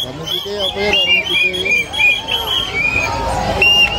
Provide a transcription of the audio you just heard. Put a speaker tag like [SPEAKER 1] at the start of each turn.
[SPEAKER 1] Kamu pikir apa ya? Kamu pikir.